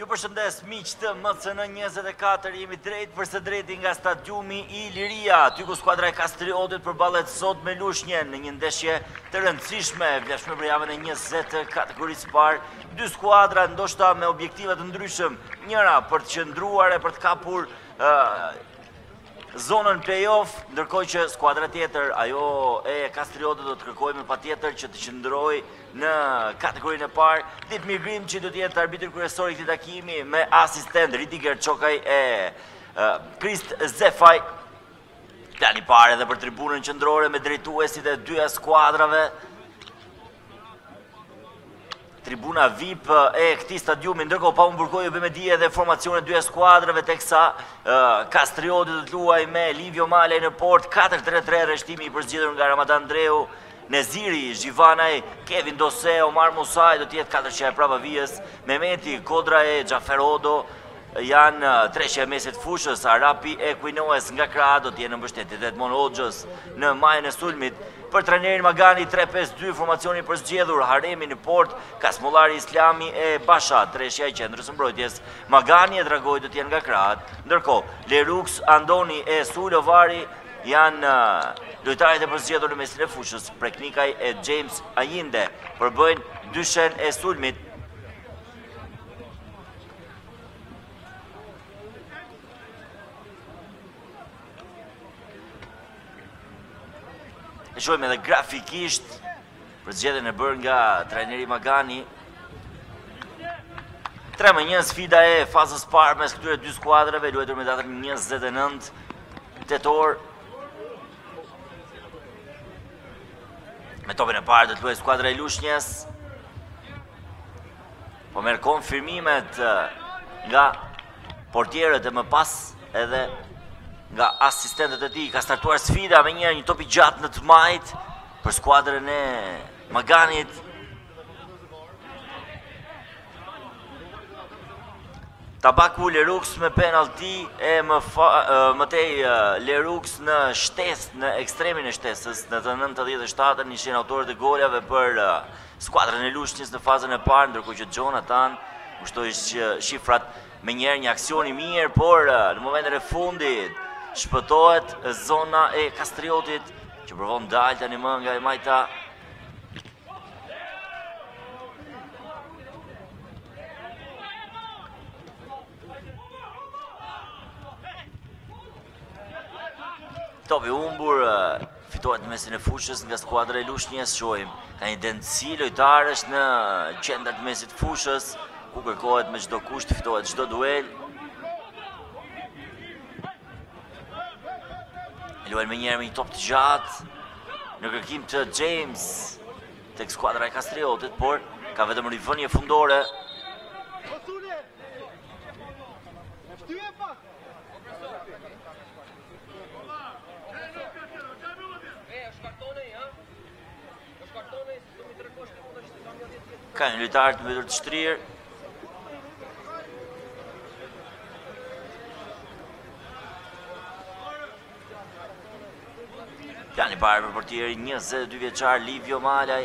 Ju përshëndes miq të MCN 24, jemi drejt për së drejti nga stadiumi Liria, aty ku skuadra e Kastriotit përballet sot me Lushnjën në një ndeshje të rëndësishme, e vlefshme për javën e 20 të kategorisë së parë. Dy skuadra ndoshta me objektiva të ndryshëm, njëra për të qëndruar e për të kapur zonën play-off, ndërkohë që skuadra tjetër, ajo e Kastriotit do të kërkojë me patjetër që të qëndrojë në kategorinë e parë. Dit Migrim që do të jetë arbitri kryesor i këtij takimi me asistentë Ridiger Çokaj e Krist Zefaj. Plan i parë edhe për tribunën qendrore me drejtuesit e dyja skuadrave. Tribuna VIP e këtij stadiumi ndërkohë pa humbur kohë ju bëj me dije edhe formacionin e dy skuadrave teksa Kastrioti do të luajë me Livio Malaj në portë 4-3-3 rreshtimi i përzgjedhur nga Ramadan Ndreu Neziri, Zhivanaj, Kevin Dose, Omar Musaj do të jetë katërshja e prapavijës, Memeti, Kodra e Xhaferodo, Janë treshja e mesit të fushës, Arapi e Quinoes nga krahët do të jenë në mbështetje të Edmon Hoxhës në majën e sulmit. Për trajnerin Magani 3-5-2 formacioni i përzgjedhur, Haremi në portë, Kasmollari Islami e Basha, treshja e qendrës së mbrojtjes. Magani e Dragoj do të jenë nga krahët, ndërkohë, Lerux, Andoni e Sulovari janë lojtarët e përzgjedhur në mesin e fushës, Preknikaj e James Ajinde përbëjnë dyshen e sulmit, E shohim edhe grafikisht përzgjedhjen e bërë nga trajneri Magani. 3 me 1 sfida e fazës së parë mes këtyre dy skuadrave, luajtur më datën 29 tetor. Me topin e parë do të luajë skuadra e Lushnjes. Po merr konfirmimet nga portierët e më pas edhe nga asistentët e tij. Ka startuar sfida menjëherë një top i gjatë në të majtë për skuadrën e Maganit. Tabaku Lerux me penalti e më, fa, më tej Lerux në shtesë, në ekstremin e shtesës, në të 97-ën ishin autorët e golave për skuadrën e Lushnjes në fazën e parë, ndërkohë që Jonathan ngushtoi shifrat menjëherë një aksion i mirë, por në momentet e fundit shpëtohet zona e Kastriotit, që provon të dalë tanimë nga e majta. Topi i humbur, fitohet në mesin e fushës nga skuadra e Lushnjes, shohim ka një dendësi lojtarësh në qendër të mesit të fushës, ku kërkohet me çdo kusht të fitohet çdo duel. Luajnë menjëherë me një top të gjatë, në kërkim të James, tek skuadra e Kastriotit, por ka vetëm rivënje fundore. Ka një lojtar të mbetur të shtrirë. Plan i parë për portierin 22 vjeçar Livio Malaj.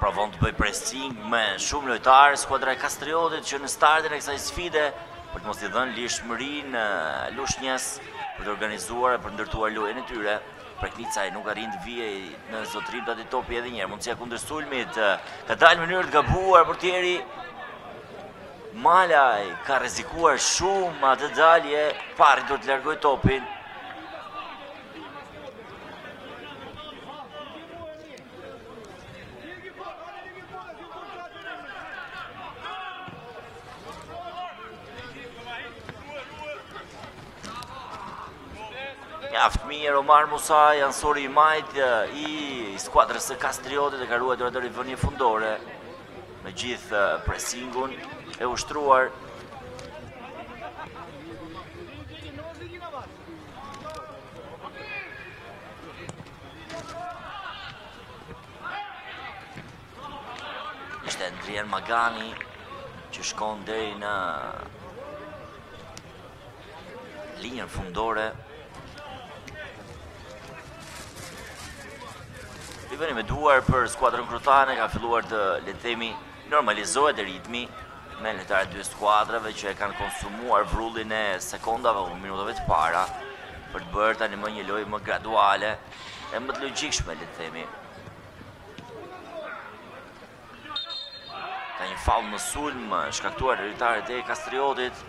Provon të bëjë presing me shumë lojtarë skuadra e Kastriotit që në startin e kësaj sfide për të mos i dhënë lirshmërinë Lushnjes për të organizuar e për të ndërtuar lojën e tyre. Preknicaj nuk arrin të vijë në zotërim të atij topi edhe një herë. Mundësia e kundërsulmit, ka dalë në mënyrë të gabuar portieri Malaj, ka rrezikuar shumë në atë dalje, Pari do të largojë topin. Mjaft mirë Omar Musa, anësori i majtë i skuadrës së Kastriotit e ka ruajtur atë rivënie fundore me gjithë presingun e ushtruar. Ishte Andrier Magani që shkon deri në linjën fundore. Rivënie me duar për skuadrën krutane. Ka filluar të, le të themi, Normalizohet ritmi me lojtarët e dy skuadrave që e kanë konsumuar vrullin e sekondave apo minutave të para për të bërë tani më një lojë më graduale e më të logjikshme, le të themi. Ka një faull në sulm shkaktuar nga lojtarët e Kastriotit.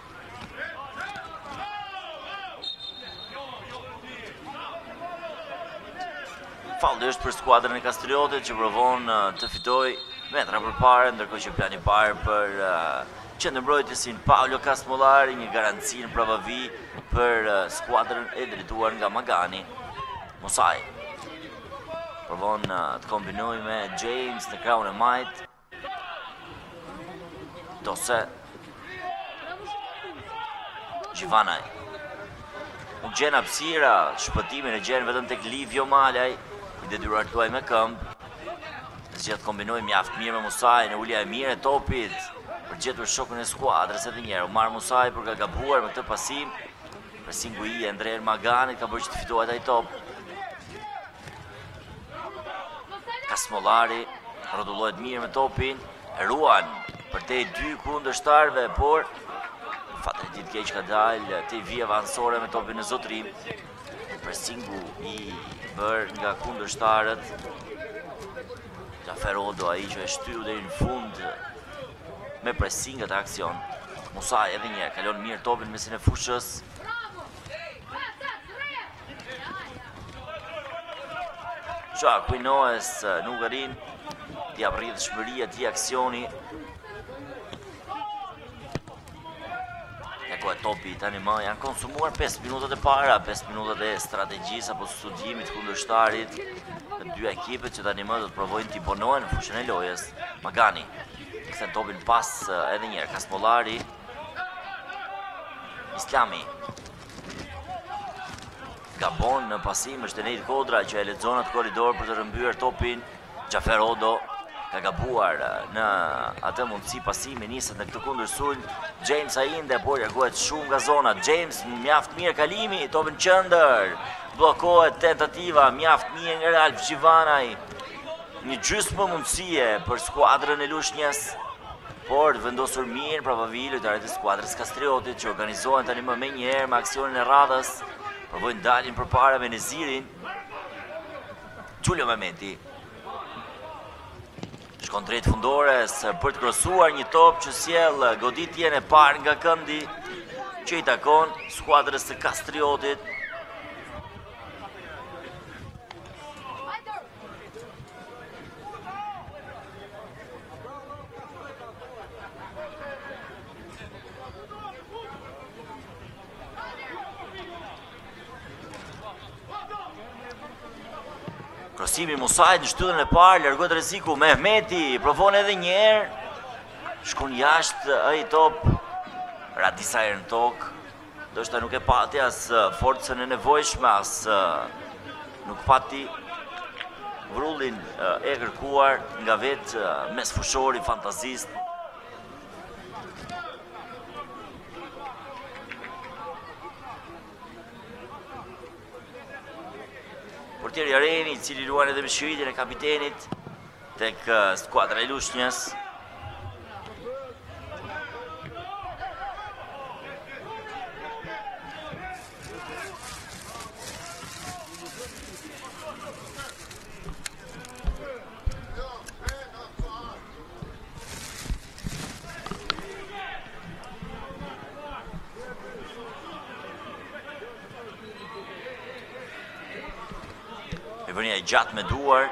Faulli është për skuadrën e Kastriotit që provon uh, të fitojë metra përpara, ndërkohë që plani i parë për uh, qendërmbrojtësin Paulo Kasmollari, një garanci në prapavijë për uh, skuadrën e drejtuar nga Magani. Musai, provon të kombinojë me James në krahun e majtë, Dose. Zhivanaj. Nuk gjen hapësira, shpëtimin e gjen vetëm tek Livio Malaj, i detyruar të luajë me këmbë. Zgjedh të kombinojë mjaft mirë me Musain, ulja e mirë e topit, për të gjetur shokun e skuadrës edhe një herë. Umar Musai por ka gabuar me këtë pasim, presingu i Endrien Maganit ka bërë që të fitohet ai top. Kasmollari rrotullohet mirë me topin, e ruan përtej dy kundërshtarëve, për fatin e tij të keq ka dalë te vija anësore me topin në zotërim. Presingu i bërë nga kundërshtarët. Xhafer Hodo ai që e shtyu deri në fund me presing atë aksion. Musa edhe një kalon mirë topin në mesin e fushës. Gjak Bujnoes nuk arrin t'i japë rrjedhshmëri atij aksioni Eko e topi tanimë janë konsumuar 5 minutat e para 5 minutat e strategjisë apo studimit të kundërshtarit Në dy ekipet që tanimë do të provojnë të imponohen në fushën e lojës Magani kthen topin pas edhe një herë Kasmollari Islami Gabon në pasim është Eneid Kodra që e lexon atë korridor për të rrëmbyer topin Xhafer Hodo ka gabuar në atë mundësi pasimi niset në këtë kundërsulm James Ayinde por largohet shumë nga zona James mjaft mirë kalimi i topit në qendër bllokohet tentativa mjaft mirë nga Ralf Zhivanaj një gjysmë mundësie për skuadrën e Lushnjës Por, të vendosur mirë, në prapavijë lojtarët e skuadrës së Kastriotit, që organizohen tanimë menjëherë me aksionin e radhës, provojnë të dalin përpara me Nezirin. Xhuljo Mehmeti. Shkon drejt fundores për të krosuar një top që sjell goditjen e parë nga këndi që i takon skuadrës së Kastriotit. Krosimi i Musajt në shtyllën e parë, largohet rreziku, Mehmeti, provon edhe një herë, shkun jashtë, ai top, Radisa është në tokë, Ndoshta nuk e pati as forcën e nevojshme, as nuk pati vrullin e kërkuar nga vetë mesfushori fantazist. Por te Areni, i cili luan edhe me shiritin e kapitenit, Tek skuadra e Lushnjës. Rivënia e gjatë me duar,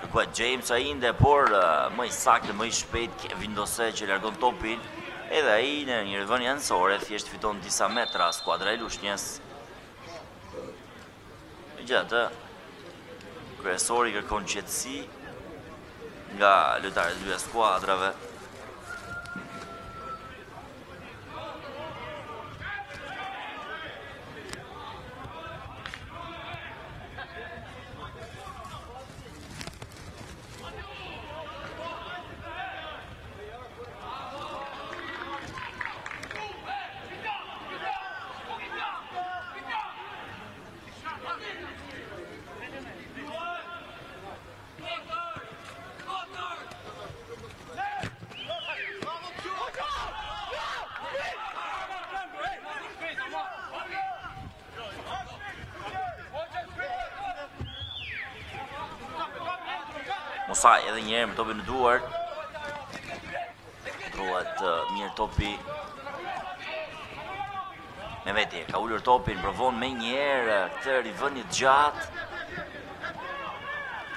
kërkua James Ayinde, por më i saktë, më i shpejt, Kevin Dose që largon topin, edhe ai në një rivënie anësore, thjesht fiton disa metra, skuadra e Lushnjës. Megjithatë, kryesori kërkon qetësi, nga lojtarët e dy skuadrave. Musa edhe një herë me topin në duar. Kontrollohet mirë topi. Mehmeti, ka ulur topin, provon menjëherë, këtë rivënie të gjatë.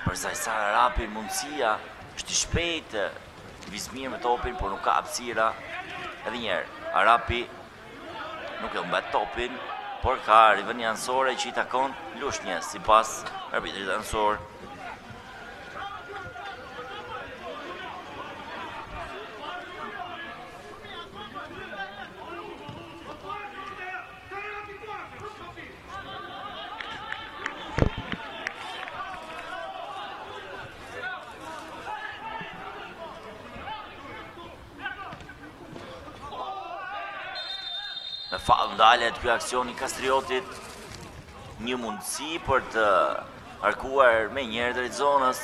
Për Esar Arapin, mundësia, është i shpejtë, lëviz mirë me topin, por nuk ka hapësira. Edhe një herë, Arapi, Nuk e humbet topin, por ka rivënie anësore që i takon Lushnjes, sipas arbitrit anësor. Me faull ndalet ky aksion i Kastriotit, një mundësi për të harkuar menjëherë drejt zonës.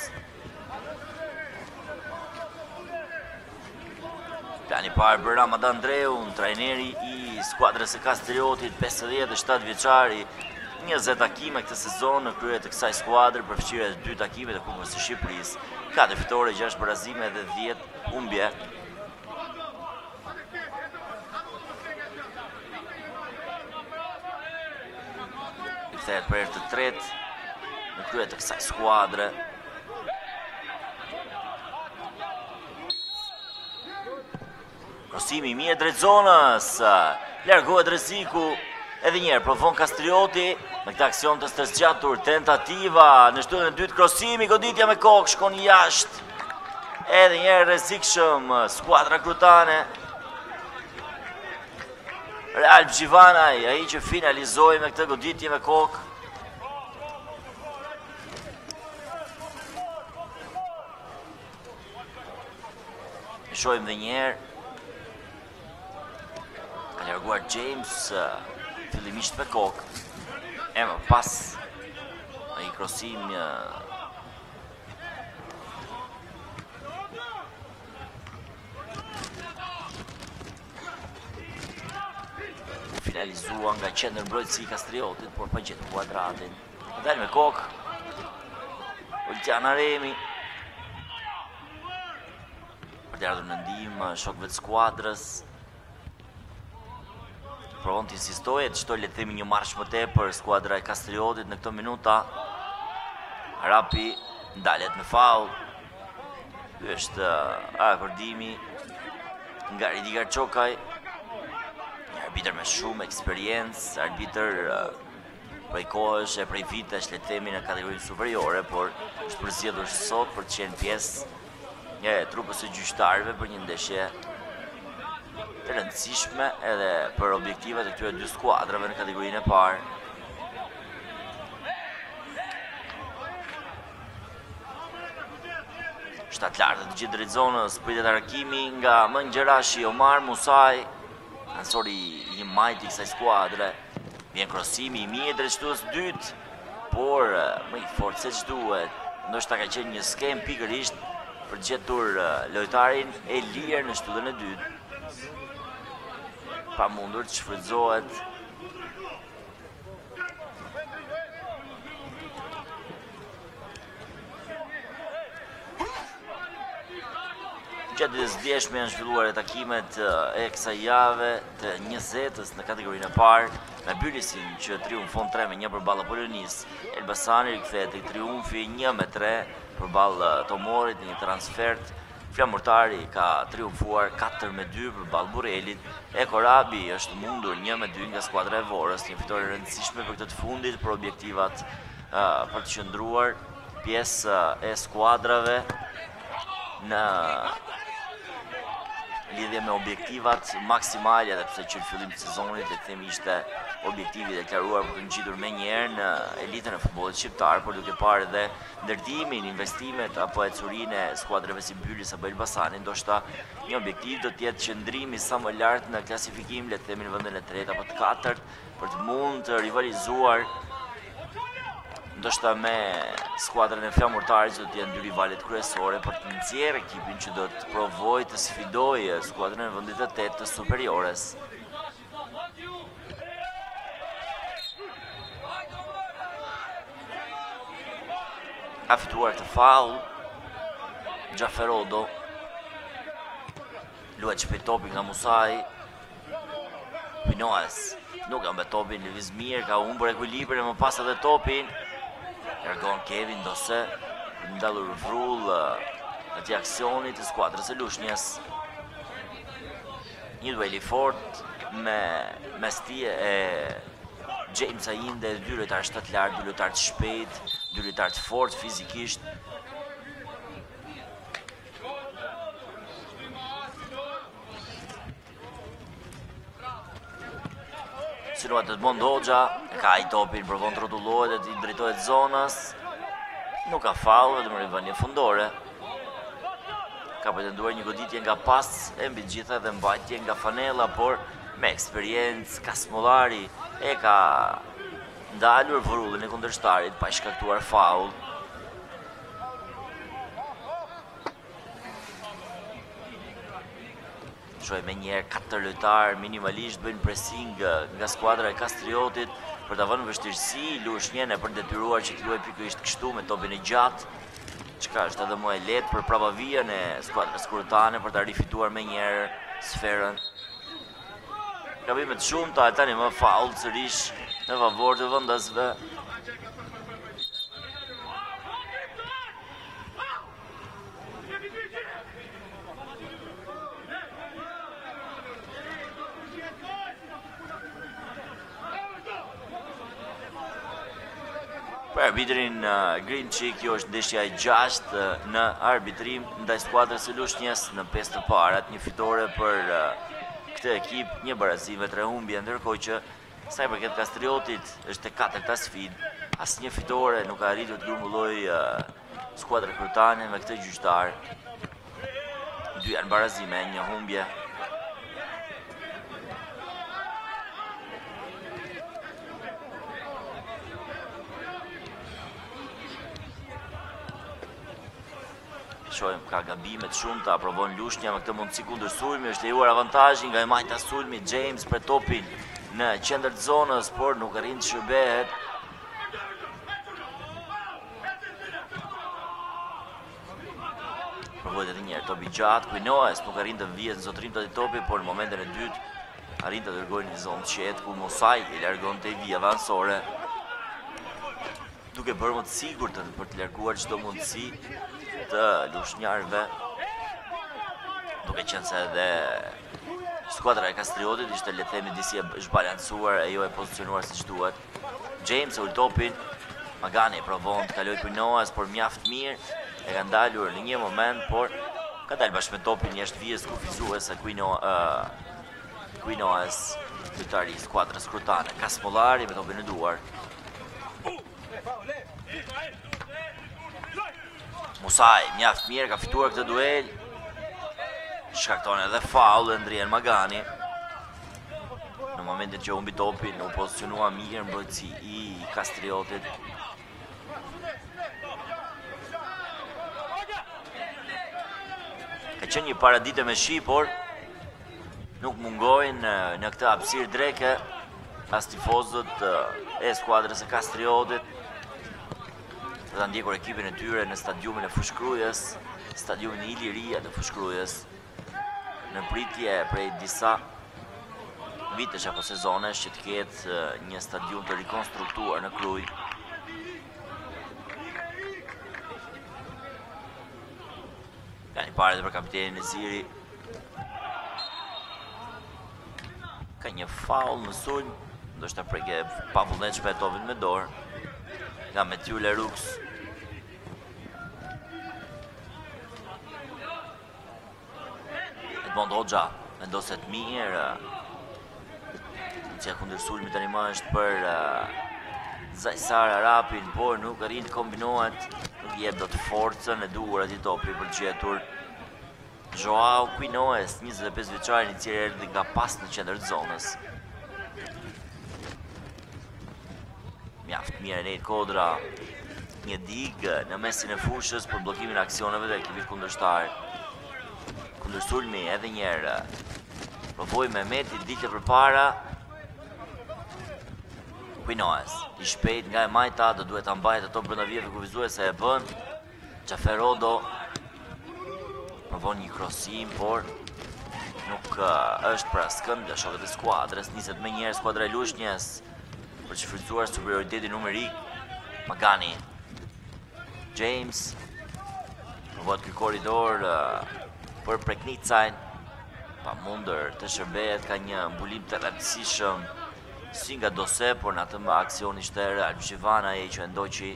Plan i parë për Ramadan Ndreun, trajneri i skuadrës së Kastriotit, 57 vjeçari, 20 takime këtë sezon në krye të kësaj skuadre, përfshirë dhe 2 takime të Kupës së Shqipërisë, 4 fitore, 6 barazime dhe 10 Humbje. Rikthehet për së treti në krye të kësaj skuadre. Krosimi i mirë drejt zonës, largohet rreziku. Edhe një herë provon Kastrioti me këtë aksion të stërgjatur, tentativa në shtyllën e dytë, krosimi, goditja me kokë shkon jashtë. Edhe një herë e rrezikshme skuadra krutane. Real Xhivanaj, ai që finalizoi me këtë goditje me kokë. Shohim dhe njëherë Ka larguar James Filimisht me kokë E më pas Një krosim i Finalizuar nga qendërmbrojtësi i Kastriotit Por pa gjetur kuadratin Del me kokë. Ultian Aremi. Për të ardhur në ndihmë shokëve të skuadrës. Provon të insistojë, të shtojë le të themi një marsh më tepër skuadra e Kastriotit në këto minuta. Rapi ndalet me faull. Ky është uh, akordimi nga Ridiger Çokaj. Një arbitër me shumë eksperiencë, arbitër uh, prej kohësh e prej vitesh le të themi në kategorinë superiore, por është përzgjedhur sot për të qenë pjesë e trupës së gjyqtarëve për një ndeshje të rëndësishme edhe për objektivat e këtyre dy skuadrave në kategorinë e parë. Shtatlartët të gjithë drejt zonës, pritet harkimi nga mëngjarashi Omar Musaj, Anësori i majtë i kësaj skuadre, vjen krosimi i mirë drejt shtyllës së dytë, por më i fortë se ç'duhet. Ndoshta ka qenë një skemë pikërisht për të gjetur lojtarin e lirë në shtyllën e dytë. Pa mundur të shfrytëzohet Gjatë ditës së djeshme janë zhvilluar edhe takimet e kësaj jave të njëzetë në kategorinë e parë, me bylisin që triumfon 3 me 1 përballë Apolonisë, Elbasani rikthehet te triumfi 1 me 3 përballë Tomorit, në një transfertë Flamurtari ka triumfuar katër me dy përballë Burrelit, e Korabi është mundur një me dy nga skuadra e Vorës, një fitore e rëndësishme për këtë të fundit për objektivat për të qëndruar pjesë e skuadrave në lidhje me objektivat maksimale edhe pse që në fillim të sezonit le të themi ishte objektivi i deklaruar për të ngjitur menjëherë në elitën e futbollit shqiptar, por duke parë edhe Ndërtimin, investimet apo ecurinë e skuadrave si Bylis apo Elbasani, ndoshta një objektiv do të jetë qëndrimi sa më lart në klasifikim, le të themi në vendin e tretë apo të katërt, për të mund të rivalizuar ndoshta me skuadrën e Flamurtarit që do të jenë dy rivalet kryesore për të nxjerrë ekipin që do të provojë të sfidojë skuadrën e vendit të tetë të superiores. Ka fituar faull Xhaferodo Luhet shpejt topi nga Musaj Pinoes Nuk kap topin Lëviz mirë, Ka humbur ekuilibrin e më pas edhe topin Ergon Kevin ndonëse Ndalur vrull në atë aksion të skuadrës e Lushnjës Një duel i fortë mes tij e James Ayinde, dy lojtarë shtatlartë, dy lojtarë të shpejtë, dy lojtarë të fortë fizikisht. Sinuat te Bondoxha, ka ai topin, provon të rrotullohet e t'i drejtohet zonës. Nuk ka faull dhe kemi rivënie fundore. Ka pretenduar një goditje nga pas e mbi të gjitha edhe mbajtje nga fanela, por me eksperiencë Kasmollari e ka ndalur vrullin e kundërshtarit pa shkaktuar faull. Shohim menjëherë katër lojtarë minimalisht bëjnë pressing nga skuadra e Kastriotit për ta vënë në vështirësi Lushnjën e për ta detyruar që të luajë pikërisht kështu me topin e gjatë. Çka është edhe më e lehtë për prapavijën e skuadrës krutane për ta rifituar menjëherë sferën. Gabimet shumëta e tanimë faul sërish në favor të vendasve. Për arbitrin uh, Grinçi, kjo është ndeshja e gjashtë uh, në arbitrim ndaj skuadrës së Lushnjës në pesë të parat, një fitore për uh, këtë ekip, një barazim e tre humbje, ndërkohë që sa i përket Kastriotit është e katërta sfidë, asnjë fitore nuk ka arritur të grumbullojë Skuadra krutane me këtë gjyqtar. Dy janë barazime, një humbje. Shohim ka gabime të shumëta, provon Lushnja me këtë mundësi kundërsulmi, është lejuar avantazhi nga e majta sulmi James për topin në qendër të zonës, por nuk arrin të shërbehet. Provohet edhe njëherë, topi i gjatë, Kuinoes, nuk arrin të vihet në zotërim të atij topi, por në momentin e dytë, arrin të dërgojë në zonë të qetë, ku Musaj e largon tej vijës anësore, duke bërë më të sigurtën për të larguar çdo mundësi të lushnjarëve, duke qenë se edhe skuadra e Kastriotit ishte le të themi disi e zhbalancuar e jo e pozicionuar siç duhet. James ul topin, Magani provon të kalojë Kuinoes, por mjaft mirë, e ka ndalur në një moment, por ka dalë bashkë me topin jashtë vijës kufizuese Kuino, uh, Kuinoes lojtari i skuadrës krutane, Kasmollari me topin në duar. Musaj, mjaft mirë, ka fituar këtë duel, shkakton edhe faul Endrien Magani. Në momentin që humbi topin, u pozicionua mirë mbrojtësi i Kastriotit. Ka qenë një paradite me shi, por nuk mungojnë në këtë hapësirë dreke as tifozët e skuadrës së Kastriotit për ta ndjekur ekipin e tyre në stadiumin e Fushë-Krujës stadiumin e Iliria të Fushë-Krujës Në pritje prej disa vitesh apo sezonesh që të ketë një stadium të rikonstruktuar në Krujë. Ka një parë edhe për kapitenin Neziri. Ka një faul në sulm, ndoshta prekje e pavullnetshme e topit me dorë. Nga Matthew Leroux. Edmond Hoxha vendoset mirë. Kundërsulmi tanimë është për uh, Xheisar Arapin, por nuk arrin të kombinohet. Nuk jep dot forcën e duhur atij topi për të gjetur Joao Quinoes, 25 vjeçarin i cili erdhi nga pas në qendër të zonës. Mjaft mirë Enel Kodra. Një digë në mesin e fushës për bllokimin e aksioneve të ekipit kundërshtar. Kundërsulmi edhe njëherë. Provoi me Meti, dilte përpara. Quinoes, i shpejt nga e majta, do duhet ta mbajë atë top brenda vijave kufizuese, e bën. Xhafer Hodo provon një krosim, por nuk është për askënd nga shokët e skuadrës, niset menjëherë skuadra e Lushnjës për të shfrytëzuar superioritetin numerik, Magani, James, provohet ky korridor për Preknicajn, e pamundur të shërbehet, ka një mbulim të rëndësishëm, si nga Dose, por në atë aksion ishte Alshivana që e ndoqi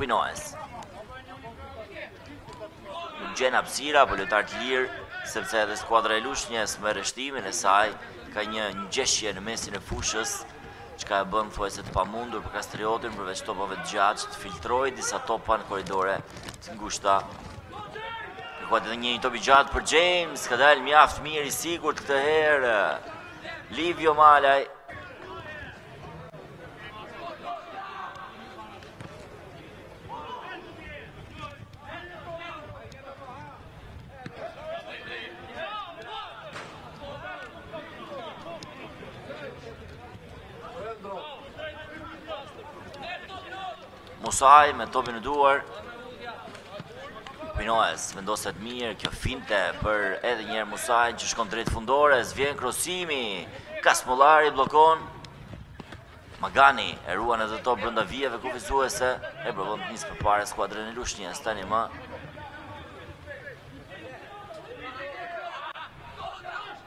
Quinoes. Nuk gjen hapësira apo lojtarë të lirë, sepse edhe skuadra e Lushnjës me rreshtimin e saj ka një ngjeshje në mesin e fushës, çka e bën thuajse të pamundur për Kastriotin përveç topave të gjatë të filtrojë disa topa në korridore të ngushta. Kërkohet edhe një top i gjatë për James, ka dalë mjaft mirë i sigurt këtë herë. Livio Malaj. Musaj me topin në duar. Quinoes vendoset mirë, kjo fintë për edhe njëherë Musajn që shkon drejt fundores, vjen krosimi, Kasmollari bllokon, Magani e ruan atë top brenda vijave kufizuese, e provon të nisë përpara skuadrën e Lushnjës tanimë.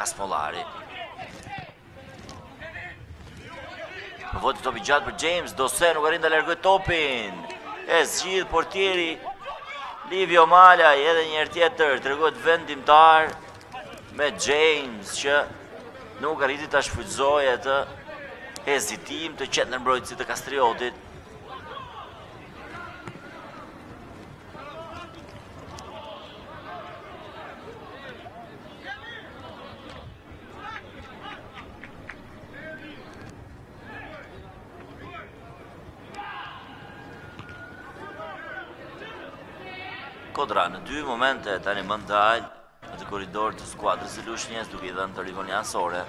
Kaspollari. Voti top i gjatë për James, Dose nuk arrin ta largojë topin. E zgjidh portieri Livio Malaj edhe një herë tjetër, tregohet vendimtar. Me James që nuk arriti ta shfrytëzojë atë hezitim të qendërmbrojtësit të Kastriotit. Kodra në dy momente tanimë ndal Atë korridor të skuadrës së Lushnjës duke i dhënë te rivënia anësore.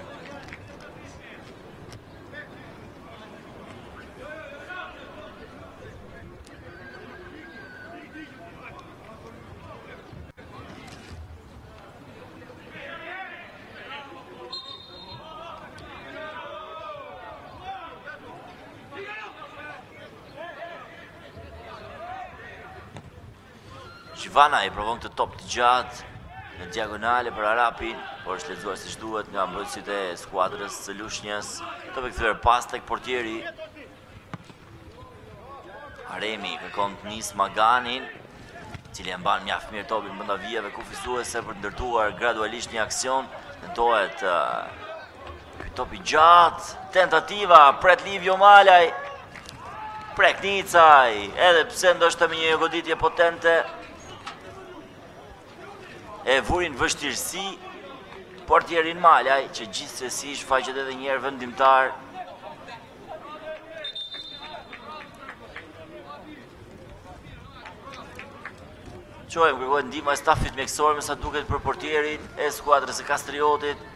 Zhivanaj provon këtë top të gjatë në diagonale për Arapin, por është lexuar siç duhet nga mbrojtësit e skuadrës së Lushnjës, top i kthyer pas tek portieri. Aremi kërkon të nisë Maganin, i cili e mban mjaft mirë topin brenda vijave kufizuese për të ndërtuar gradualisht një aksion, tentohet uh, Ky top i gjatë, tentativa, pret Livio Malaj, Preknicaj, edhe pse ndoshta me një goditje potente, e vuri në vështirësi portierin Malaj, që gjithsesi shfaqet edhe një herë vendimtar, shohim, kërkohet ndihma e stafit mjekësor, me sa duket për portierin e skuadrës së Kastriotit,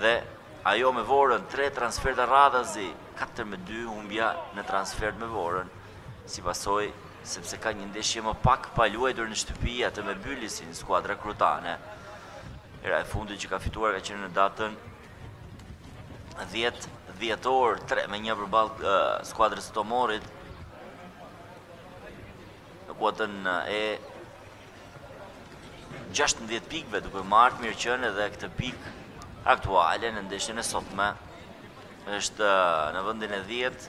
Dhe ajo me Vorën, tre transferta radhazi, katër me dy humbja në transfert me Vorën, si pasojë sepse ka një ndeshje më pak pa luajtur në shtëpi atë me Bylisin, skuadra krutane. Hera e fundit që ka fituar ka qenë në datën 10 dhjetor, 3 me një përballë skuadrës së Tomorit, në kuotën e 16 pikëve duke marrë të mirëqenë edhe këtë pikë aktuale në ndeshjen e sotme është uh, në vendin e 10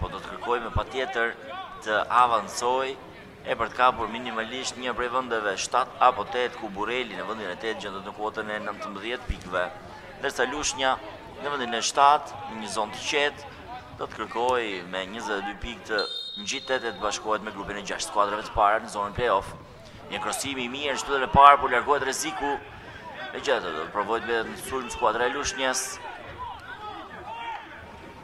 po do të kërkojë me patjetër të avancojë E për të kapur minimalisht një prej vendeve shtatë apo tetë ku Burreli në vendin e tetë gjendet në kuotën e nëntëmbëdhjetë pikëve, ndërsa Lushnja në vendin e shtatë në një zonë të qetë, do të kërkojë me njëzet e dy pikë të ngjitet e të bashkohet me grupin e gjashtë skuadrave të para në zonën play-off. Një krosim i mirë që do të vejë par, por largohet rreziku, megjithatë do të provojë të mbetet në sulm skuadra e Lushnjes.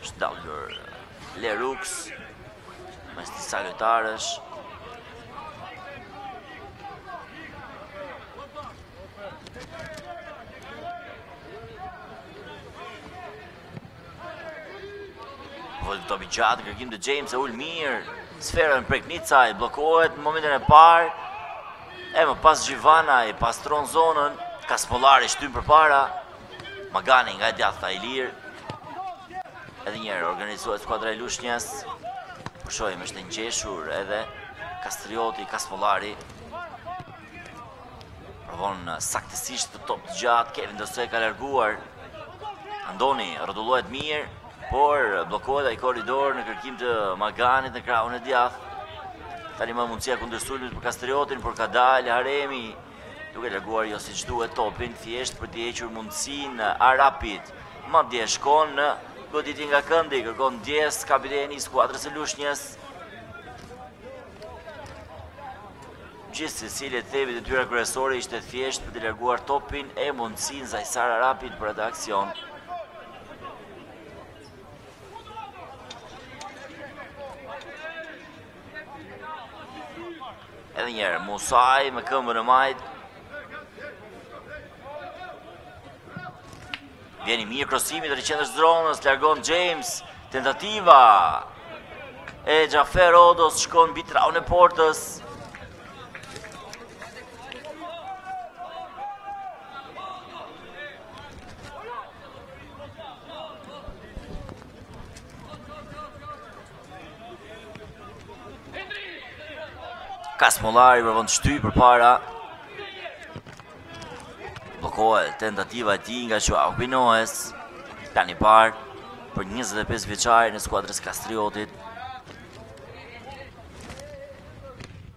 S'ka dalë Lerux mes disa lojtarësh. Vjen topi i gjatë në kërkim të James e ul mirë, sferën prek Nicaj, bllokohet në momentin e parë, e më pas Xhivanaj pastron zonën, Kaspollari shtyn përpara, Magani nga e djathta i lirë. Edhe një herë organizohet skuadra e Lushnjes. Por shohim po është e ngjeshur edhe Kastrioti, Kaspollari. Provon uh, saktësisht atë top të gjatë, Kevin Dosoj ka larguar. Andoni rrotullohet mirë, por uh, bllokohet ai korridor në kërkim të Maganit në krahun e djathtë. Tanimë mundësia e kundërsulmit për Kastriotin, por ka dalë Haremi. duke larguar jo siç duhet topin thjesht për t'i hequr mundësinë Arapit. Madje shkon në goditje nga këndi, kërkon ndjesë kapiteni i skuadrës së Lushnjes. Gjithsesi le të themi detyra kryesore ishte thjesht për t'i larguar topin e mundësinë Zajsar Arapit për atë aksion. Edhe një herë, Musaj me këmbën e majtë. Vjen i mirë krosimi drejt qendrës së zonës, largon James, tentativa e Xhafer Hodos shkon mbi traun e portës. Kaspollari provon të shtyjë përpara, bllokohet tentativa e tij nga Albinoes Plan i parë për 25 vjeçarin e skuadrës së Kastriotit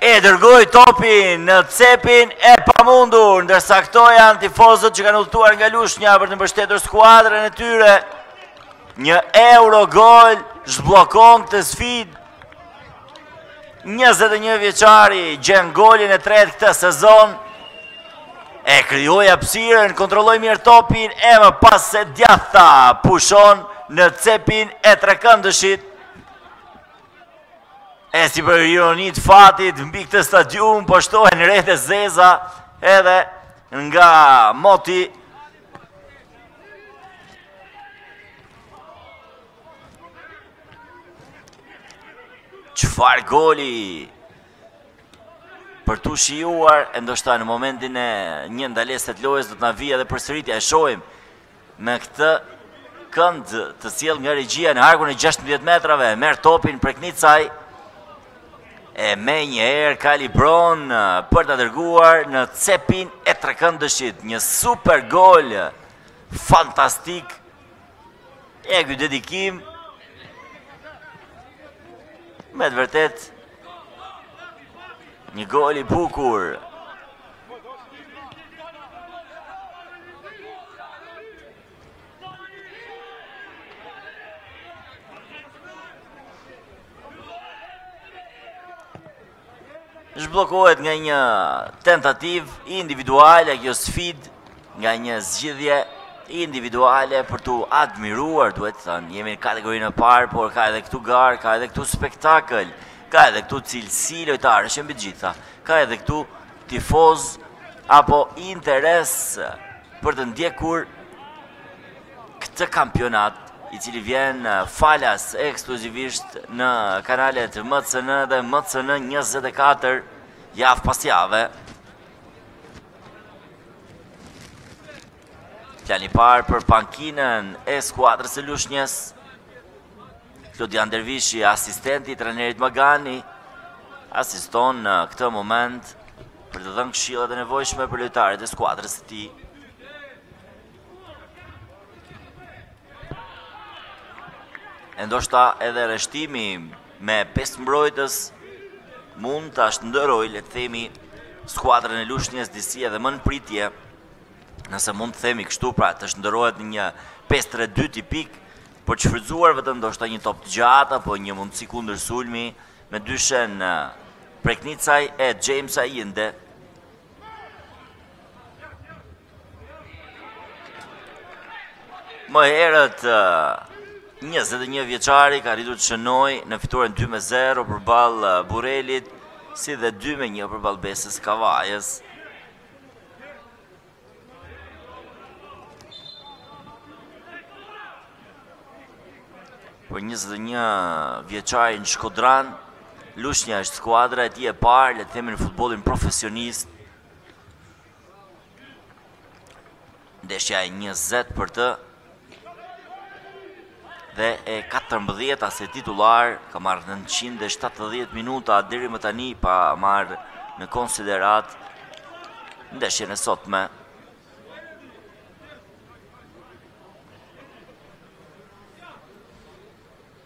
E dërgoi topin në cepin e pamundur, ndërsa këto janë tifozët që kanë udhëtuar nga Lushnja për të mbështetur skuadrën e tyre. Një euro gol zhbllokon këtë sfidë. 21 vjeçari gjen golin e tretë këtë sezon. E krijoi hapësirën, kontrolloi mirë topin e më pas e djathta pushon në cepin e trekëndëshit. E si për ironi të fatit, mbi këtë stadium po shtohen retë e zeza edhe nga moti. Çfarë goli për t'u shijuar, e ndoshta në momentin e një ndalese të lojës, do të na vijë edhe përsëritja, e shohim. Me këtë kënd të sjell nga regjia në harkun e 16 metrave, e merr topin Preknicaj, e menjëherë kalibron për ta dërguar në cepin e trekëndëshit, një super gol, fantastik, e ky dedikim, me të vërtetë, një gol i bukur, zhbllokohet nga një tentativë individuale, kjo sfidë nga një zgjidhje individuale për t'u admiruar, duhet thënë, jemi në kategorinë e parë, por ka edhe këtu garë, ka edhe këtu spektakël, Ka edhe këtu cilësi lojtarësh e mbi të gjitha. Ka edhe këtu tifozë apo interes për të ndjekur këtë kampionat i cili vjen falas ekskluzivisht në kanalet MCN dhe MCN 24 javë pas jave. Plan i parë për pankinën e skuadrës së Lushnjës. Klodian Dervishi, asistenti i trajnerit Magani, asiston në këtë moment për të dhënë këshillat e nevojshme për lojtarët e skuadrës së tij. E ndoshta edhe rreshtimi me pesë mbrojtës mund ta shndërrojë le të themi skuadrën e Lushnjës disi edhe më në pritje nëse mund të themi kështu, pra të shndërrohet në një 5-3-2 tipik, për të shfrytëzuar vetëm ndoshta një top të gjatë, apo një mundësi kundërsulmi, me dyshen Preknicaj e James Ajinde. Më herët, 21-vjeçari ka arritur të shënojë në fitoren 2 me 0 përballë Burrelit, si dhe 2 me 1 përballë Besës së Kavajës. Për 21-vjeçarin shkodran, Lushnja është skuadra e tij e parë, le të themi në futbollin profesionist. Ndeshja e 20 për të dhe e 14-a si titullar ka marrë 970 minuta deri më tani pa marrë në konsideratë ndeshjen e sotme.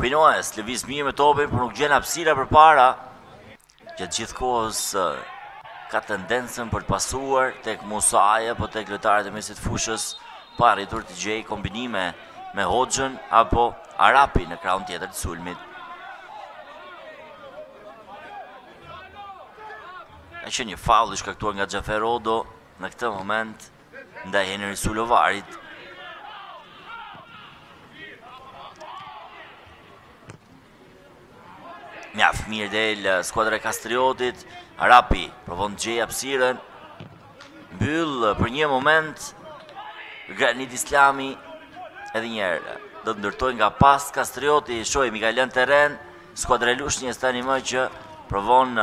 Quinoes lëviz mirë me topin, por nuk gjen hapësira përpara. Gjatë gjithë kohës ka tendencën për të pasuar tek Musaj apo tek lojtarët e mesit të fushës, pa arritur të gjejë kombinime me Hoxhën apo Arapi në krahun tjetër të sulmit. Ka qenë një faull i shkaktuar nga Xhafer Hodo në këtë moment. Ndaj Henry Sulovarit. Mjaft mirë del skuadra e Kastriotit, Arapi, provon të gjejë hapësirën, mbyll për një moment, Granit Islami, edhe një herë, do të ndërtojë nga pas Kastrioti, shojë Mikael në terren, Skuadra e Lushnjes tani më që provon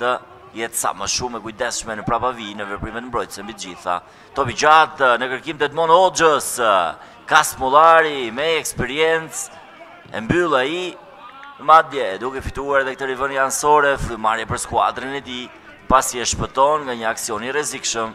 të jetë sa më shumë e kujdesshme në prapavijë në veprimet mbrojtëse mbi të gjitha. Top i gjatë në kërkim të Edmond Hoxhës, Kasmollari me eksperiencë e mbyll ai madje duke fituar edhe këtë rivënie anësore, frymëmarrje për skuadrën e tij, pasi e shpëton nga një aksion i rrezikshëm.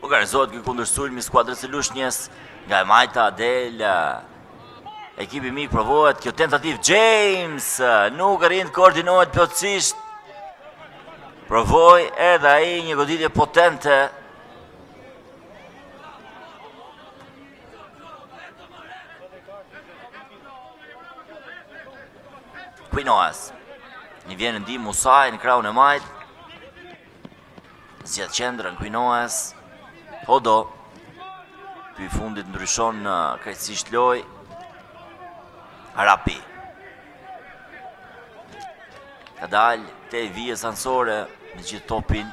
Organizohet ky kundërsulm i skuadrës së Lushnjes nga e majta del ekipi mik, provohet kjo tentativë James nuk arrin të koordinohet plotësisht. Provoi edhe ai një goditje potente. Quinoes. Një vjenë ndi Musaj në krahun e majtë. Zgjedh qendrën Quinoes. Hodo. Ky i fundit ndryshon krejtësisht lojë. Arapi. Ka dalë tej vijës anësore me gjithë topin.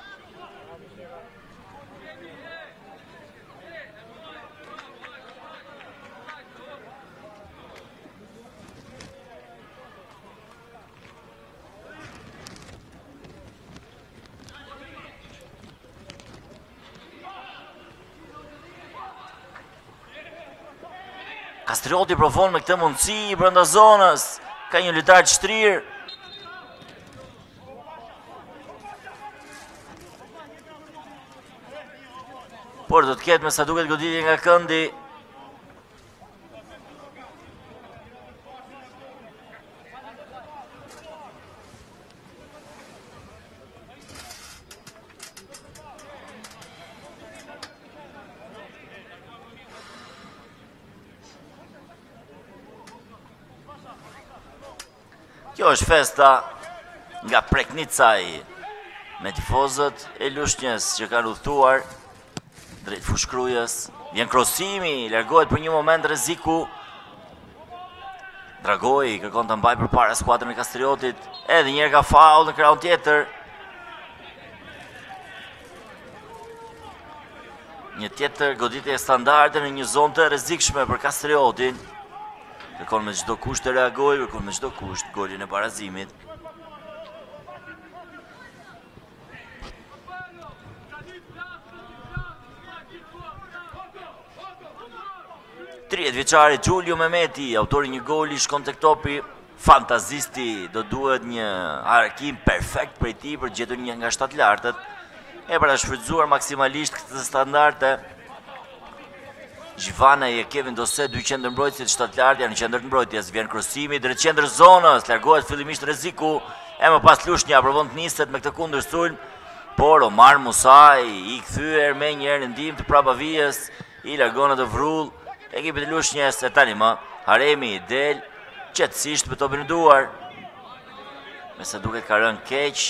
Kastrioti provon me këtë mundësi brenda zonës. Ka një lojtar të shtrirë. Por do të ketë me sa duket goditje nga këndi. Kjo është festa nga Preknicaj me tifozët e Lushnjes që kanë udhëtuar Drejt Fushë-Krujës, vjen krosimi, largohet për një moment rreziku. Dragoj, kërkon të mbajë përpara skuadrën e Kastriotit, edhe një herë ka faull në krahun tjetër. Një tjetër goditje standarde në një zonë të rrezikshme për Kastriotin. Kërkon me çdo kusht të reagojë, kërkon me çdo kusht golin e barazimit. Tridhjetë vjeçari Xhulio Mehmeti, autor i një goli, shkon tek topi, fantazisti do duhet një harkim perfekt prej tij për të gjetur një nga shtatlartët, e për ta shfrytëzuar maksimalisht këtë standarde, Xhivanaj e Kevin Dose, dy qendërmbrojtësit shtatlartë janë në qendër të mbrojtjes, vjen krosimi drejt qendër zonës, largohet fillimisht rreziku e më pas Lushnja provon të niset me këtë kundër sulm, por Omar Musaj i kthyer me një herë në ndihmë të prapavijës, i largon atë vrull ekipit të Lushnjes e tani më Haremi del qetësisht me topin në duar. Me sa duket ka rënë keq.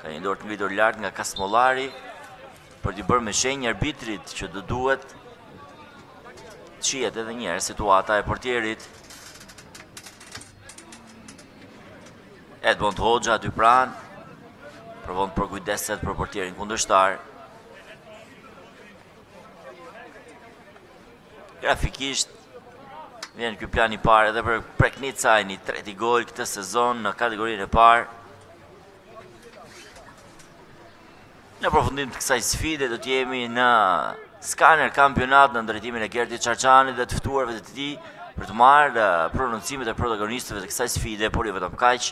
Ka një dorë të ngritur lart nga Kasmollari. Për t'i bërë me shenjë arbitrit që do duhet të shihet edhe një herë situata e portierit. Edmond Hoxha aty pranë, provon të përkujdeset për portierin kundërshtar. Grafikisht, vjen ky plan i parë edhe për Preknicajn, i treti gol këtë sezon në kategorinë e parë. Në përfundim të kësaj sfide do të jemi në Skaner Kampionat në drejtimin e Gerti Çarçanit dhe të ftuarve të tij për të marrë eh, prononcimet e protagonistëve të kësaj sfide, por jo vetëm kaq.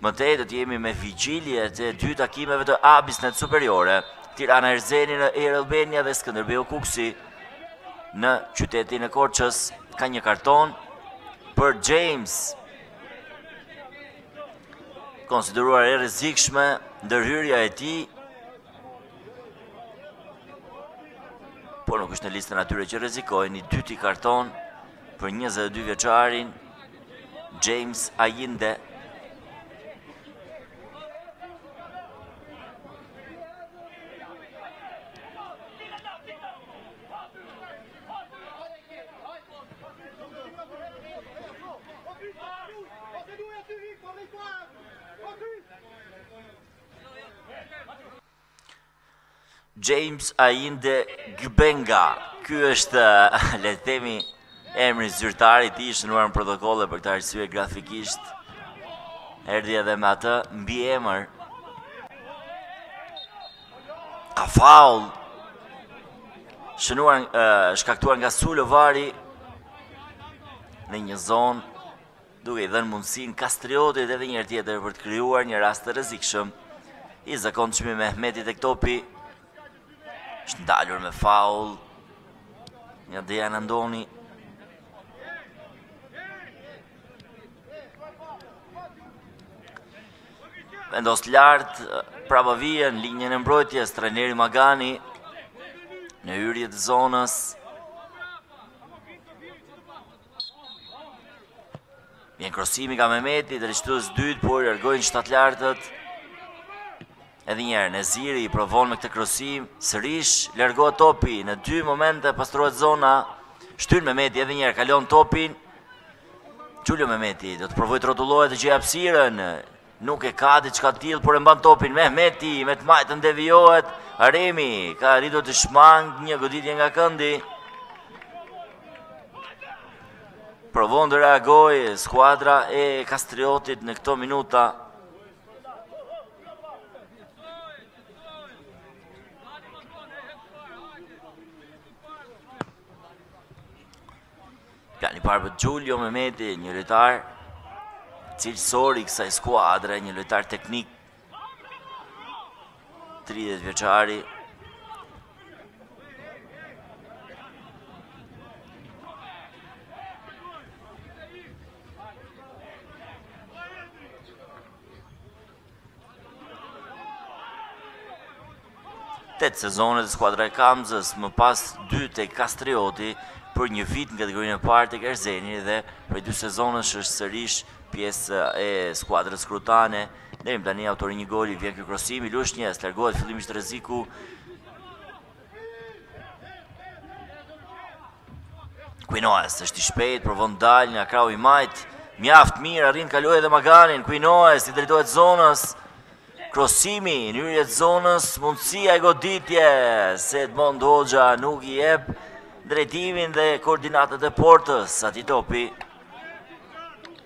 Më tej do të jemi me vigjiljen të dy takimeve të Abissnet Superiore, Tirana Erzeni në Air Albania dhe Skënderbeu Kukësi në qytetin e Korçës. Ka një karton për James. Konsideruar e rrezikshme ndërhyrja e tij. Por nuk është në listën e atyre që rrezikojnë, i dyti karton për 22 vjeçarin James Ayinde. James Ainde Gbenga. Ky është, le të themi, emri zyrtar i tij shënuar në protokolle për këtë arsye grafikisht. Erdhi edhe me atë mbiemër. Ka faul shënuar shkaktuar nga Sulovari në një zonë duke i dhënë mundësinë Kastriotit edhe një herë tjetër për të krijuar një rast të rrezikshëm i zakonshmi Mehmeti tek topi është ndalur me faul nga Dejan Andoni Vendos lart, prapë vijen, linjën e mbrojtjes, treneri Magani, në hyrje të zonës. Vjen krosimi nga Mehmeti, drejt shtyllës së dytë, por largojnë shtatlartët. Edhe një herë Neziri provon me këtë krosim, sërish largohet topi në dy momente pastrohet zona. Shtyn Mehmeti edhe një herë kalon topin. Xhulio Mehmeti do të provojë të rrotullohet të gjejë hapësirën. Nuk e ka diçka të tillë, por e mban topin Mehmeti me të majtën devijohet. Aremi ka arritur të shmangë një goditje nga këndi. Provon të reagojë skuadra e Kastriotit në këto minuta. Plan i parë për Xhulio Mehmetin, një lojtar cilësor i kësaj skuadre, një lojtar teknik. 30 vjeçari Tetë sezone te skuadra e Kamzës, më pas 2 te Kastrioti, për një vit në kategorinë e parë tek Erzeni dhe prej dy sezonesh është sërish pjesë e skuadrës krutane, Deri më tani autor i një goli vjen ky krosimi i Lushnjes, largohet fillimisht rreziku. Quinoes është i shpejtë, provon të dalë nga krahu i majtë. Mjaft mirë arrin të kalojë edhe Maganin. Quinoes i drejtohet zonës. Krosimi në hyrje të zonës, mundësia e goditjes. Edmond Hoxha nuk i jep drejtimin dhe koordinatat e portës atij topi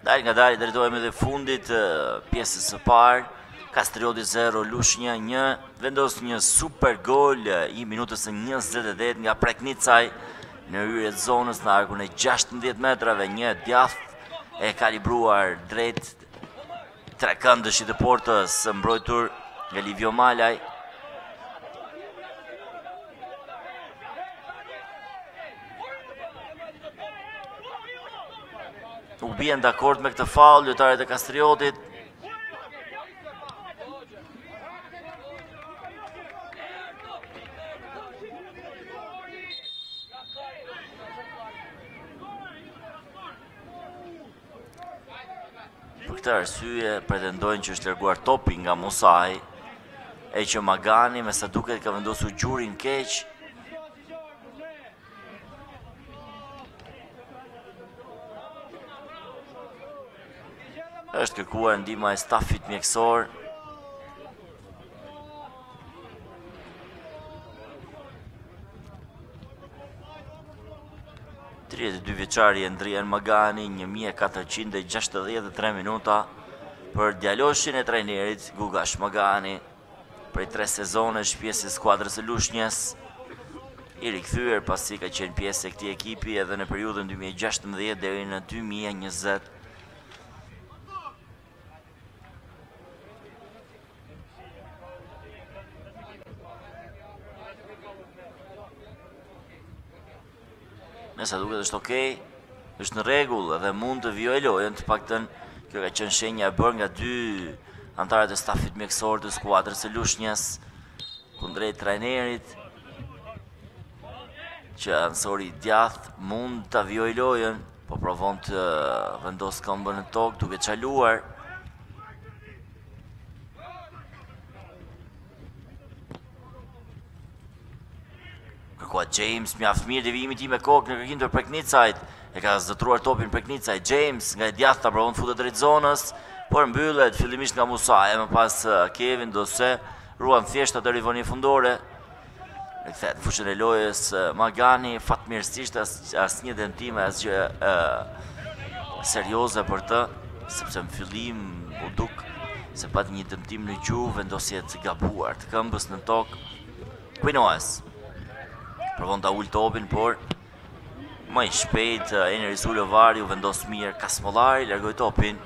Dalëngadalë, drejtohemi drejt fundit pjesës së parë. Kastrioti 0, Lushnja 1, vendos një super gol i minutës e 28 nga Preknicaj në hyrje të zonës në arkun e 16 metrave, një e djathtë e kalibruar drejt trekëndëshit të portës, mbrojtur nga Livio Malaj. Nuk bien dakord me këtë faull, lojtarët e Kastriotit. Për këtë arsye pretendojnë që është larguar topi nga Musaj, e që Magani me sa duket ka vendosur gjurin keq. Është kërkuar ndihma e stafit mjekësor. 32 vjeçari Endrian Magani 1463 minuta për djaloshin e trajnerit Gugash Magani prej 3 sezonesh pjesë e skuadrës së Lushnjës i rikthyer pasi ka qenë pjesë e këtij ekipi edhe në periudhën 2016 deri në 2020 Me sa duket është okej, është në rregull dhe mund të vijojë lojën të paktën Kjo ka qenë shenja e bërë nga dy anëtarët e stafit mjekësor të skuadrës së Lushnjës kundrejt trajnerit që anësori i djathtë mund ta vijojë lojën Po provon të vendosë këmbën në tokë duke çaluar. Kërkuar James, mjaft mirë dhe vijimi i tij me kokë në kërkim të Preknicajt. E ka zotëruar topin Preknicaj. James nga e djathta provon të futet drejt zonës. Por mbyllet, fillimisht nga Musaj e më pas Kevin Dose ruan thjesht atë rivënie fundore. Rikthehet në fushën e lojës Magani, fatmirësisht asnjë dëmtim e asgjë serioze për të, sepse në fillim u duk se pati një dëmtim në gju, vendosje të gabuar, të këmbës në tokë, Quinoes, provon ta ulë topin, por Më i shpejtë, Eneri Zulovari u vendos mirë, Kasmollari largoi topin,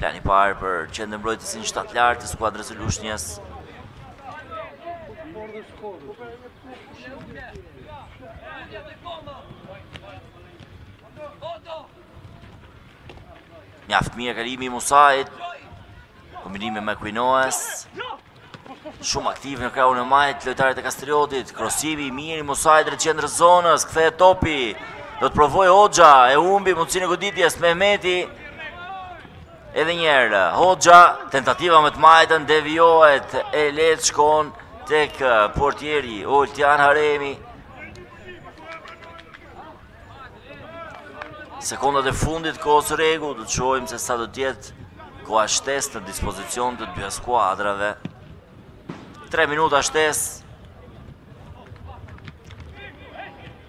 plani i parë për qendërmbrojtësin shtatlartë të skuadrës së Lushnjes. Mjaft mirë kalimi i Musait, kombinimi me Kuinoes, Shumë aktiv në krahun e majtë, lojtari i Kastriotit, krosimi i mirë i Musait drejt qendrës së zonës, kthehet topi. Do të provojë Hoxha, e humbi mundësinë e goditjes Mehmeti. Edhe një herë, Hoxha, tentativa me të majtën devijohet e lehtë shkon tek portieri Oltian Haremi. Sekondat e fundit të kohës së rregullt, do të shohim se sa do të jetë koha shtesë në dispozicion të dyja skuadrave. 3 minuta shtesë.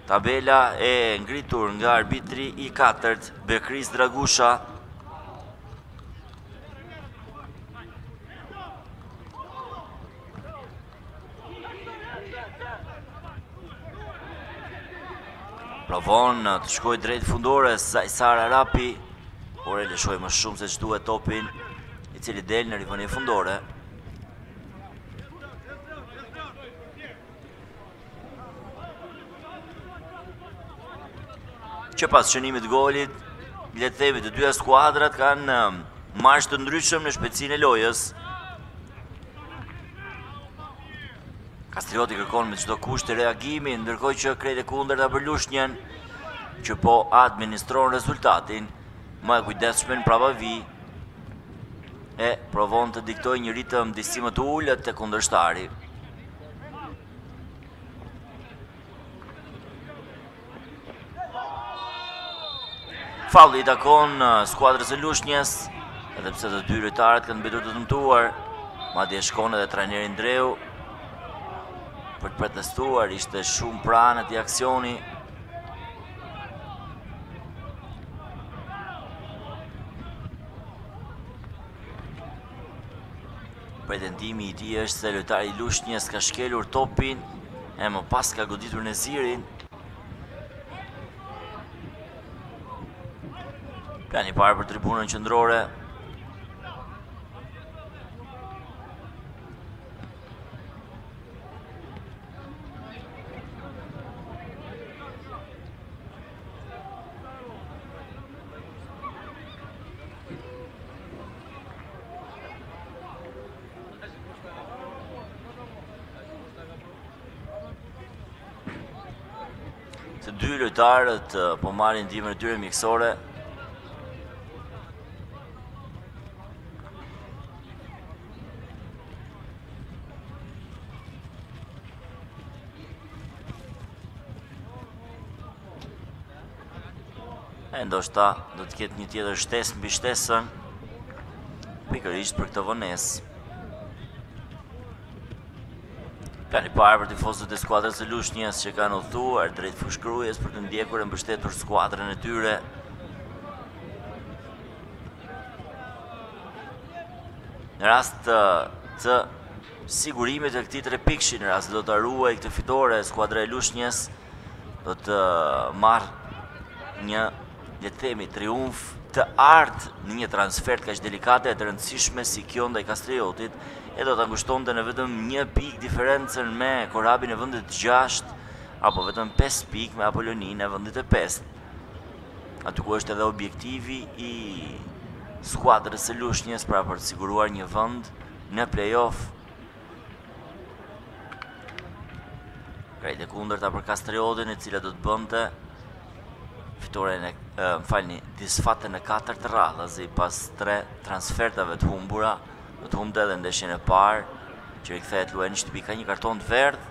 Tabela e ngritur nga arbitri i katërt, Bekris Dragusha. Provon të shkojë drejt fundores Ajsar Arapi, por e lëshoi më shumë se ç'duhet topin, i cili del në rivënie fundore. Që pas shënimit të golit, le të themi të dyja skuadrat kanë um, marsh të ndryshëm në shpejtësinë e lojës. Kastrioti kërkon me çdo kusht reagimin, ndërkohë që krejt e kundërta për Lushnjën që po administron rezultatin. Më e kujdesshme në prapavijë e provon të diktojë një ritëm disi më të ulët te kundërshtari. Faulli i takon uh, skuadrës së Lushnjes, edhe pse të dy lojtarët kanë mbetur të dëmtuar, madje shkon edhe trajneri Ndreu për të protestuar, ishte shumë pranë atij aksioni. Pretendimi i tij është se lojtari i Lushnjes ka shkelur topin e më pas ka goditur Nezirin. Plani i parë për tribunën qendrore. Të dy lojtarët eh, po marrin ndihmën e tyre mjekësore. E ndoshta do të ketë një tjetër shtesë mbi shtesën. Pikërisht për këtë vonesë. Plan i parë për tifozët e skuadrës së Lushnjes që kanë udhëtuar drejt Fushë-Krujës për të ndjekur e mbështetur skuadrën e tyre. Në rast të, të sigurimit të këtij trepikëshi në rast do ta ruajë këtë fitore skuadra e Lushnjes, do të marrë një, le të themi, triumf të artë në një transfertë kaq delikate e të rëndësishme si kjo ndaj Kastriotit, e do ta ngushtonte në vetëm një pikë diferencën me Korabin e vendit të 6, apo vetëm 5 pikë me Apoloninë e vendit të 5. Aty ku është edhe objektivi i skuadrës së Lushnjes pra për të siguruar një vend në playoff Krejt e kundërta për Kastriotin e cila do të bënte fitoren e më falni disfatën e 4-t radhazi pas 3 transfertave të humbura do të humbte edhe ndeshjen e parë që rikthehet të luajë në shtëpi ka një karton të verdhë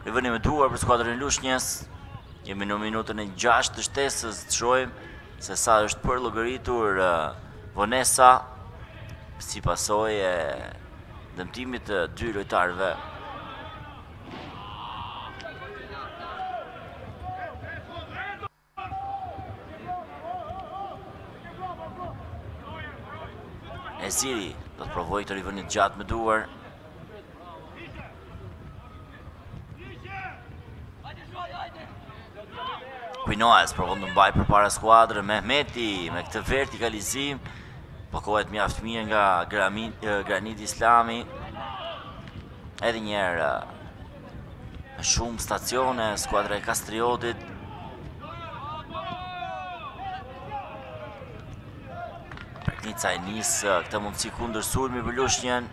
Rivënie me duar për skuadrën e Lushnjes, jemi në minutën e 6 të shtesës, të shojmë se sa është përllogaritur vonesa, si pasojë e dëmtimit të dy lojtarëve. Neziri do të provojë të rivërë gjatë me duar. Kujnoas provon të mbajë përpara skuadrën, Mehmeti me këtë vertikalizim, bllokohet mjaft mirë nga Granit Islami, edhe një herë Shumë stacione, skuadra e Kastriotit. Breznica e nis këtë mundësi kundërsulmi për Lushnjen.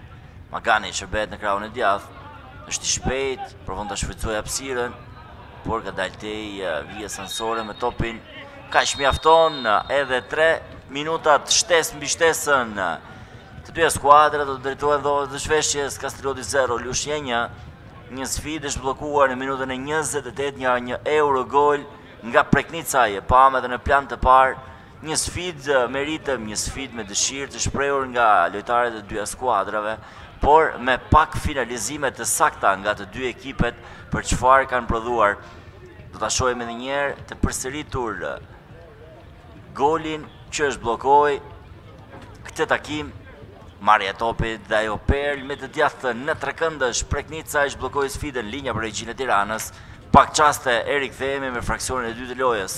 Magani i shërbehet në krahun e djathtë. është i shpejtë, provon ta shfrytëzojë hapësirën, por ka dalë tej vijës anësore me topin. Kaq mjafton edhe tre minutat shtesë mbi shtesën. Të dyja skuadrat do të drejtohen dhomave të zhveshjes Kastrioti 0, Lushnja 1. Një sfidë e zhbllokuar në minutën e 28 nga një eurogol nga Preknica e pamë edhe në plan të parë. Një sfidë me ritëm, një sfidë me dëshirë të shprehur nga lojtarët e dyja skuadrave, por me pak finalizime të sakta nga të dy ekipet për çfarë kanë prodhuar. Do ta shohim edhe një herë të përsëritur Golin që zhbllokoi këtë takim, marrja e topit dhe ajo perlë me të djathtë në trekëndësh, Preknica zhbllokoi sfidën linja për regjinë e Tiranës, pak çaste e rikthehemi me fraksionin e dytë të lojës.